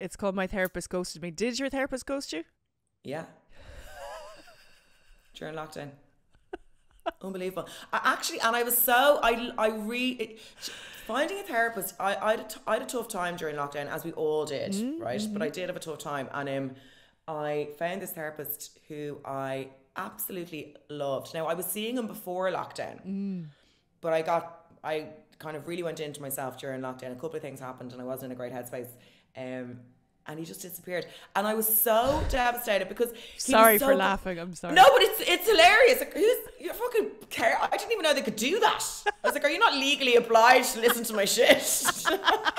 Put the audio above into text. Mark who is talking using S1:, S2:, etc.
S1: It's called My Therapist Ghosted Me. Did your therapist ghost you?
S2: Yeah. During lockdown. Unbelievable. I actually, and I was so, I, I re, finding a therapist, I, I, had a t- I had a tough time during lockdown, as we all did,
S1: Mm-hmm.
S2: right? But I did have a tough time. And um, I found this therapist who I absolutely loved. Now, I was seeing him before lockdown,
S1: Mm.
S2: but I got, I kind of really went into myself during lockdown. A couple of things happened and I wasn't in a great headspace. Um, and he just disappeared. And I was so devastated because
S1: Sorry
S2: so
S1: for laughing. I'm sorry.
S2: no, but it's it's hilarious. Like, who's you fucking care? I didn't even know they could do that. I was like, are you not legally obliged to listen to my shit?